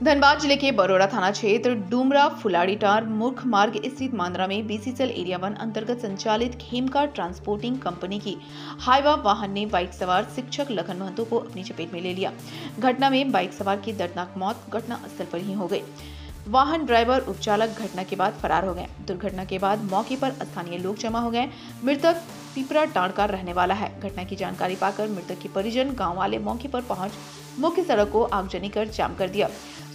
धनबाद ज़िले के बरोड़ा थाना क्षेत्र डूमरा फुलाड़ीटार मुख्य मार्ग स्थित मांद्रा में बीसीसीएल एरिया वन अंतर्गत संचालित खेमका ट्रांसपोर्टिंग कंपनी की हाईवा वाहन ने बाइक सवार शिक्षक लखन महतो को अपनी चपेट में ले लिया। घटना में बाइक सवार की दर्दनाक मौत घटना स्थल पर ही हो गई। वाहन ड्राइवर, उपचालक घटना के बाद फरार हो गए। दुर्घटना के बाद मौके पर स्थानीय लोग जमा हो गए। मृतक पिपरा टाण का रहने वाला है। घटना की जानकारी पाकर मृतक के परिजन गाँव वाले मौके पर पहुँच मुख्य सड़क को आगजनी कर जाम कर दिया।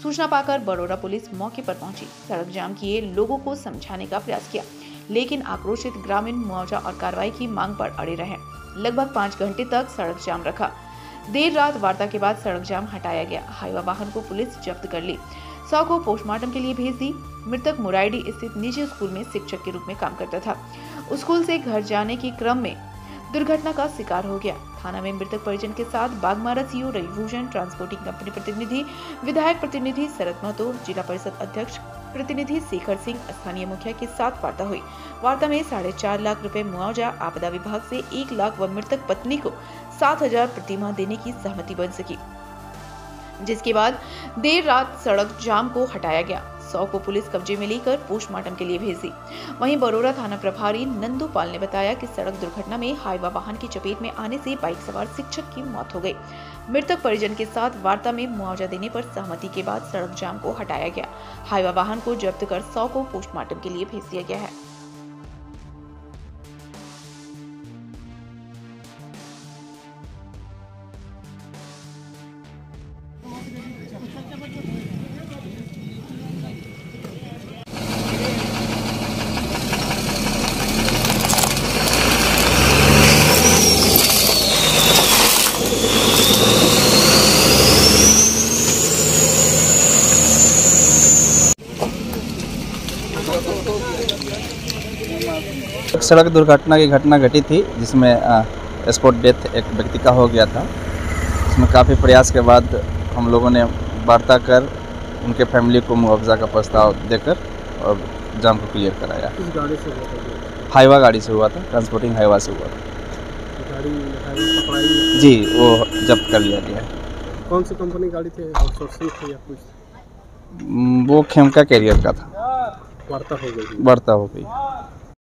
सूचना पाकर बड़ोड़ा पुलिस मौके पर पहुँची। सड़क जाम किए लोगों को समझाने का प्रयास किया, लेकिन आक्रोशित ग्रामीण मुआवजा और कार्रवाई की मांग पर अड़े रहे। लगभग पाँच घंटे तक सड़क जाम रखा। देर रात वार्ता के बाद सड़क जाम हटाया गया। हाईवा वाहन को पुलिस जब्त कर ली। सौ को पोस्टमार्टम के लिए भेज दी। मृतक मुराइडी स्थित निजी स्कूल में शिक्षक के रूप में काम करता था। स्कूल से घर जाने के क्रम में दुर्घटना का शिकार हो गया। थाना में मृतक परिजन के साथ Bagmara CO Ravibhushan, transporting company प्रतिनिधि, विधायक प्रतिनिधि शरद महतो, जिला परिषद अध्यक्ष प्रतिनिधि शेखर सिंह, स्थानीय मुखिया के साथ वार्ता हुई। वार्ता में साढ़े चार लाख रुपए मुआवजा, आपदा विभाग से एक लाख व मृतक पत्नी को सात हज़ार प्रतिमाह देने की सहमति बन सकी, जिसके बाद देर रात सड़क जाम को हटाया गया। सौ को पुलिस कब्जे में लेकर पोस्टमार्टम के लिए भेजी। वहीं बरोरा थाना प्रभारी नंदू पाल ने बताया कि सड़क दुर्घटना में हाईवा वाहन की चपेट में आने से बाइक सवार शिक्षक की मौत हो गई। मृतक परिजन के साथ वार्ता में मुआवजा देने पर सहमति के बाद सड़क जाम को हटाया गया। हाईवा वाहन को जब्त कर सौ को पोस्टमार्टम के लिए भेज दिया गया है। सड़क दुर्घटना की घटना घटी थी जिसमें स्पॉट डेथ एक व्यक्ति का हो गया था। इसमें काफ़ी प्रयास के बाद हम लोगों ने वार्ता कर उनके फैमिली को मुआवजा का प्रस्ताव देकर और जाम को क्लियर कराया। किस गाड़ी से हुआ था हाईवा गाड़ी से हुआ था ट्रांसपोर्टिंग हाईवा से हुआ था। जी वो जब्त कर लिया गया है। कौन सी कंपनी गाड़ी थे? आउटसोर्सिंग थे या कुछ? वो खेमका कैरियर का था। वार्ता हो गई। बढ़ता हो गई।